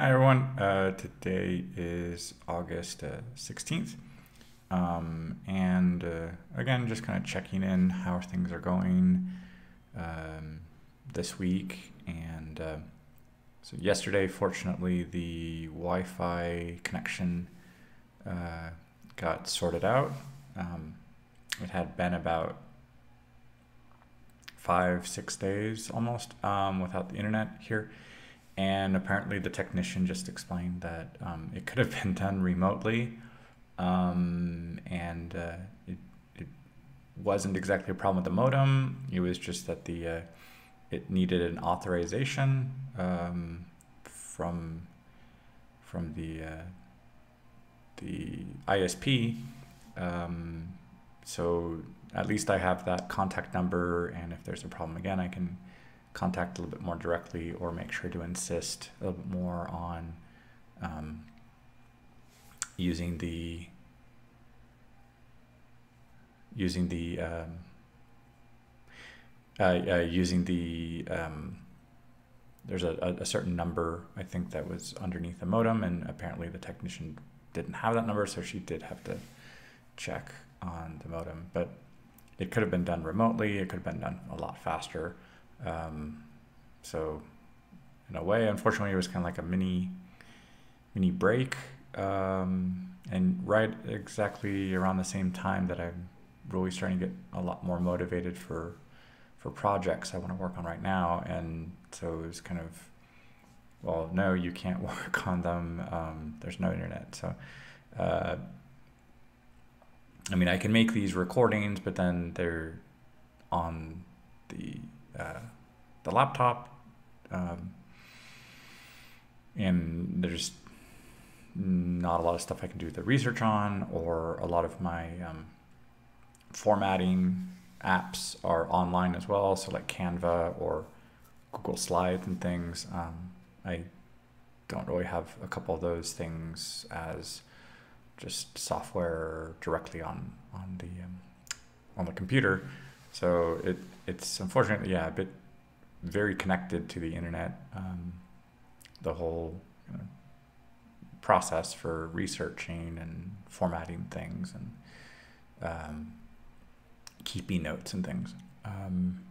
Hi, everyone. Uh, today is August uh, 16th. Um, and uh, again, just kind of checking in how things are going um, this week. And uh, so, yesterday, fortunately, the Wi Fi connection uh, got sorted out. Um, it had been about five, six days almost um, without the internet here and apparently the technician just explained that um, it could have been done remotely. Um, and uh, it, it wasn't exactly a problem with the modem. It was just that the uh, it needed an authorization um, from from the uh, the ISP um, so at least I have that contact number and if there's a problem again I can contact a little bit more directly or make sure to insist a little bit more on um, using the using the um, uh, uh, using the um, there's a, a, certain number I think that was underneath the modem and apparently the technician didn't have that number so she did have to check on the modem. But it could have been done remotely it could have been done a lot faster um, so in a way, unfortunately, it was kind of like a mini mini break. Um, and right exactly around the same time that I'm really starting to get a lot more motivated for for projects I want to work on right now. And so it was kind of, well, no, you can't work on them. Um, there's no internet. So, uh, I mean, I can make these recordings, but then they're on the uh, the laptop, um, and there's not a lot of stuff I can do the research on, or a lot of my um, formatting apps are online as well. So like Canva or Google Slides and things. Um, I don't really have a couple of those things as just software directly on on the um, on the computer. So it it's unfortunately yeah a bit very connected to the internet. Um, the whole you know, process for researching and formatting things and um, keeping notes and things. Um,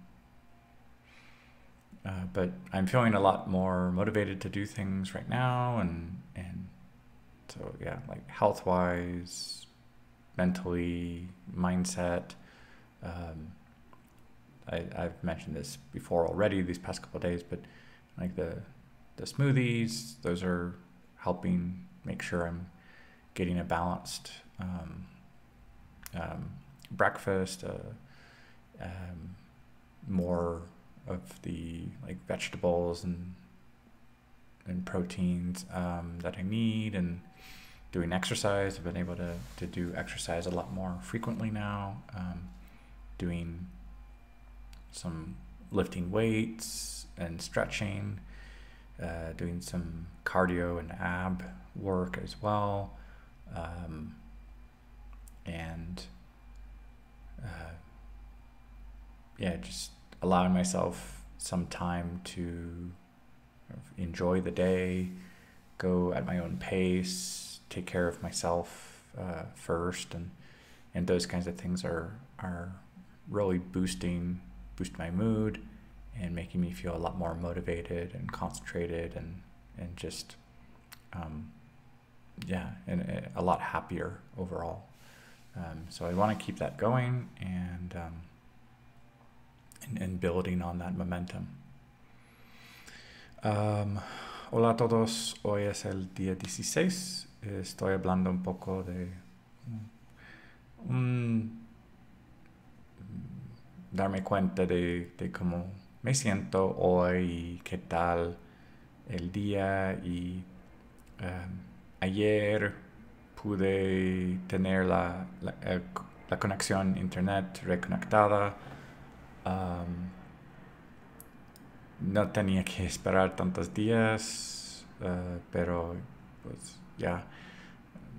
uh, but I'm feeling a lot more motivated to do things right now, and and so yeah, like health wise, mentally, mindset. Um, I, I've mentioned this before already these past couple days, but like the the smoothies, those are helping make sure I'm getting a balanced um, um, breakfast, uh, um, more of the like vegetables and and proteins um, that I need, and doing exercise. I've been able to to do exercise a lot more frequently now. Um, doing some lifting weights and stretching, uh, doing some cardio and ab work as well, um, and uh, yeah, just allowing myself some time to enjoy the day, go at my own pace, take care of myself uh, first, and and those kinds of things are are really boosting boost my mood and making me feel a lot more motivated and concentrated and and just um, yeah and a lot happier overall. Um, so I want to keep that going and, um, and, and building on that momentum. Um, hola a todos. Hoy es el día 16 estoy hablando un poco de darme cuenta de, de cómo me siento hoy y qué tal el día y um, ayer pude tener la, la, conexión internet reconectada um, no tenía que esperar tantos días uh, pero pues ya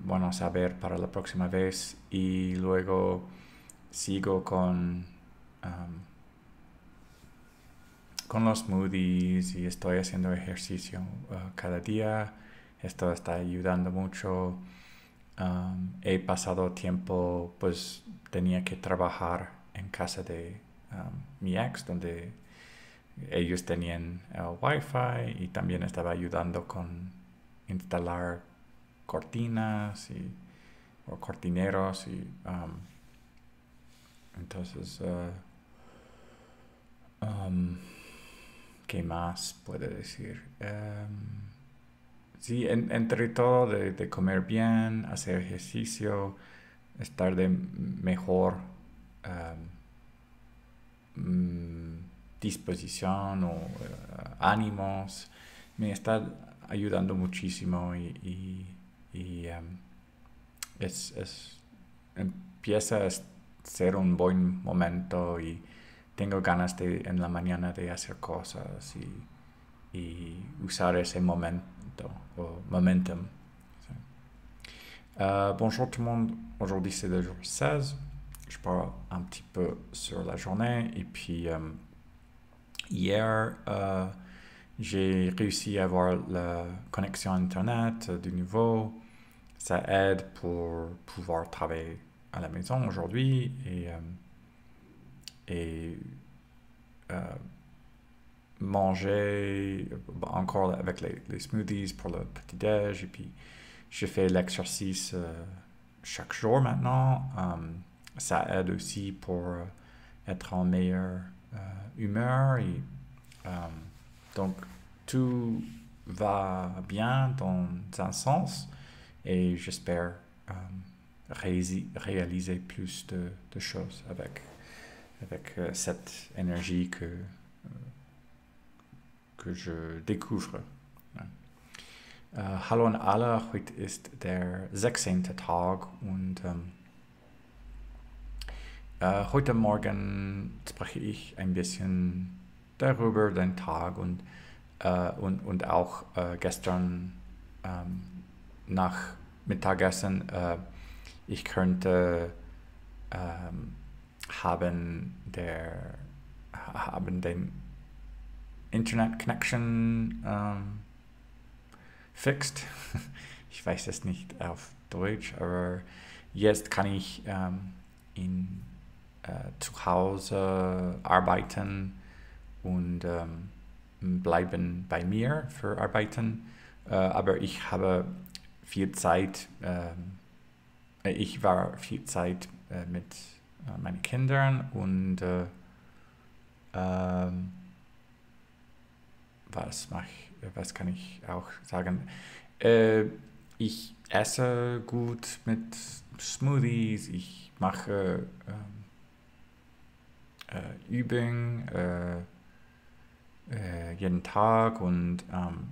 bueno saber para la próxima vez y luego sigo con con los smoothies y estoy haciendo ejercicio uh, cada día. Esto está ayudando mucho. Um, he pasado tiempo, pues tenía que trabajar en casa de um, mi ex, donde ellos tenían wifi y también estaba ayudando con instalar cortinas y o cortineros y um, entonces uh, um, qué más puede decir sí entre todo de, comer bien hacer ejercicio estar de mejor mm, disposición o uh, ánimos me está ayudando muchísimo y, es, es, empieza a ser un buen momento y tengo ganas de en la mañana de hacer cosas y, y usar ese momento momentum. Uh, bonjour tout le monde, aujourd'hui c'est le jour 16. Je parle un petit peu sur la journée et puis um, hier uh, j'ai réussi à avoir la connexion Internet de nouveau ça aide pour pouvoir travailler à la maison aujourd'hui et, euh, et euh, manger encore avec les, smoothies pour le petit-déj. Et puis, je fais l'exercice euh, chaque jour maintenant. ça aide aussi pour être en meilleure humeur. Et, donc, tout va bien dans un sens et j'espère euh, réaliser, plus de, choses avec, avec euh, cette énergie que, euh, que je découvre. hallo an alle, heute ist der 16. Tag und ähm, heute Morgen spreche ich ein bisschen darüber, den Tag und, und, und auch gestern ähm, nach Mittagessen, äh, ich könnte ähm, haben der haben den Internet Connection ähm, fixed. ich weiß es nicht auf Deutsch, aber jetzt kann ich ähm, in, äh, zu Hause arbeiten und ähm, bleiben bei mir für Arbeiten. Äh, aber ich habe viel Zeit, äh, ich war viel Zeit äh, mit äh, meinen Kindern und äh, ähm, was, mach, was kann ich auch sagen? Äh, ich esse gut mit Smoothies, ich mache ähm, äh, Übungen jeden Tag und ähm,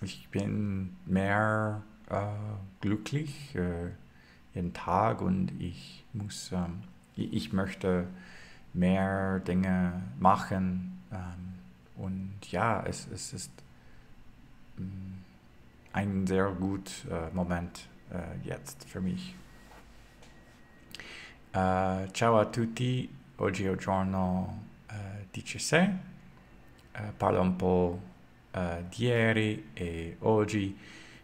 ich bin mehr äh, glücklich äh, jeden Tag und ich muss, ähm, ich möchte mehr Dinge machen ähm, und ja, es, es ist ähm, ein sehr guter äh, Moment äh, jetzt für mich. Uh, ciao a tutti, oggi è il giorno uh, 16, uh, parlo un po' uh, di ieri e oggi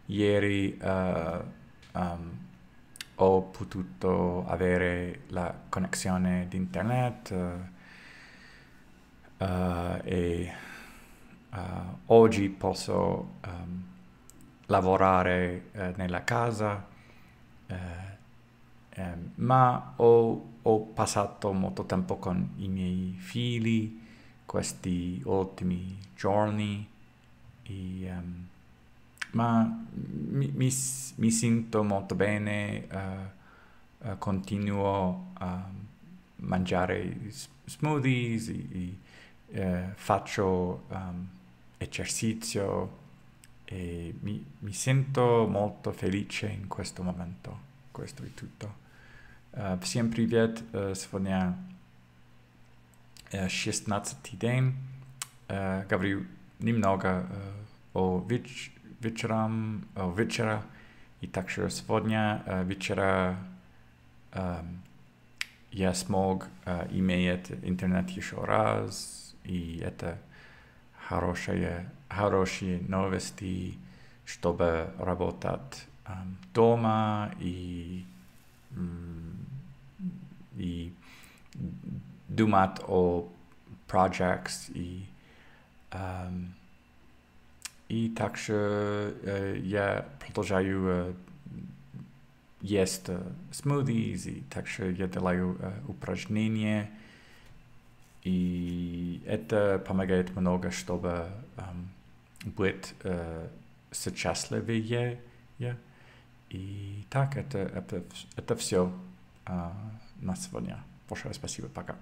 ieri um, ho potuto avere la connessione di internet uh, uh, e oggi posso um, lavorare nella casa, um, ma ho, ho, passato molto tempo con i miei figli questi ultimi giorni e, um, ma mi, mi, mi sento molto bene, uh, uh, continuo a mangiare smoothies, e, uh, faccio um, esercizio e mi, mi, sento molto felice in questo momento. Questo è tutto. Uh, всем привет! Uh, сегодня uh, 16 день. Uh, говорю немного uh, о ВИЧ, вечером, вечера, и также сегодня вечера я смог иметь интернет еще раз, и это хорошие, хорошие новости, чтобы работать дома и, и думать о projects и um, и также uh, я продолжаю uh, есть uh, smoothies, и также я делаю uh, упражнения, и это помогает много, чтобы um, быть uh, счастливее. И так, это, это, это все uh, на сегодня. Большое спасибо, пока.